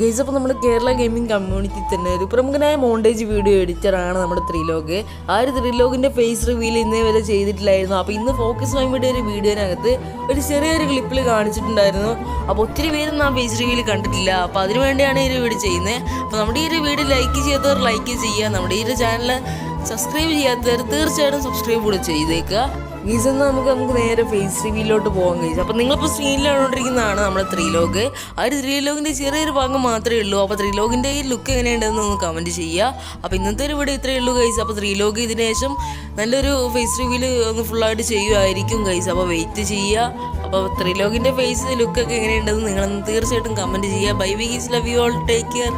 Guys അപ്പോൾ നമ്മുടെ Kerala gaming community തന്നെ ഒരു പ്രമുഖനായ മോണ്ടേജ് വീഡിയോ എഡിറ്ററാണ് നമ്മുടെ ത്രിലോക് ആ ഒരു ത്രിലോകിന്റെ ഫേസ് റിവീൽ ഇന്നേ വരെ ചെയ്തിട്ടില്ലായിരുന്നു. അപ്പോൾ ഇന്ന് ഫോക്കസ് മൈമിയുടെ ഒരു വീഡിയോനകത്ത് ഒരു ചെറിയൊരു ക്ലിപ്പിൽ കാണിച്ചിട്ടുണ്ടായിരുന്നു. അപ്പോൾ ഒത്തിരി പേരൊന്നും ആ ഫേസ് റിവീൽ കണ്ടിട്ടില്ല. അപ്പോൾ അതിനു വേണ്ടിയാണ് ഈ ഒരു വീഡിയോ ചെയ്യുന്നത് അപ്പോൾ നമ്മുടെ ഈ ഒരു വീഡിയോ ലൈക്ക് ചെയ്യാത്തവർ ലൈക്ക് ചെയ്യുക. നമ്മുടെ ഈ ഒരു ചാനൽ സബ്സ്ക്രൈബ് ചെയ്യാത്തവർ തീർച്ചയായിട്ടും സബ്സ്ക്രൈബ് കൂടെ ചെയ്തേക്കുക. ഗീസ് നമുക്ക് നമുക്ക് നേരെ ഫേസ് റിവ്യൂലോട്ട് പോകാം ഗീസ്. അപ്പോൾ നിങ്ങളിപ്പോൾ സ്ക്രീനിൽ കണ്ടുകൊണ്ടിരിക്കുന്നതാണ് നമ്മുടെ ത്രീലോഗ്. ആ ഒരു ത്രീലോഗിന്റെ ചെറിയൊരു ഭാഗം മാത്രമേ ഉള്ളൂ. അപ്പോൾ ത്രീലോഗിന്റെ ഈ ലുക്ക് എങ്ങനെയുണ്ടെന്ന് ഒന്ന് കമന്റ് ചെയ്യുക. അപ്പോൾ ഇന്നത്തെ ഒരു വീഡിയോ ഇത്രയേ ഉള്ളൂ ഗൈസ്. അപ്പോൾ ത്രീലോഗ് ഇതിന് ശേഷം നല്ലൊരു ഫേസ് റിവ്യൂൽ ഒന്ന് ഫുള്ളായിട്ട് ചെയ്യുമായിരിക്കും ഗൈസ്. അപ്പോൾ വെയിറ്റ് ചെയ്യുക. അപ്പോൾ ത്രീലോഗിന്റെ ഫേസ് ലുക്കൊക്കെ എങ്ങനെയുണ്ടെന്ന് നിങ്ങളൊന്ന് തീർച്ചയായിട്ടും കമന്റ് ചെയ്യുക. ബൈ വി ഗീസ്. Love you all take care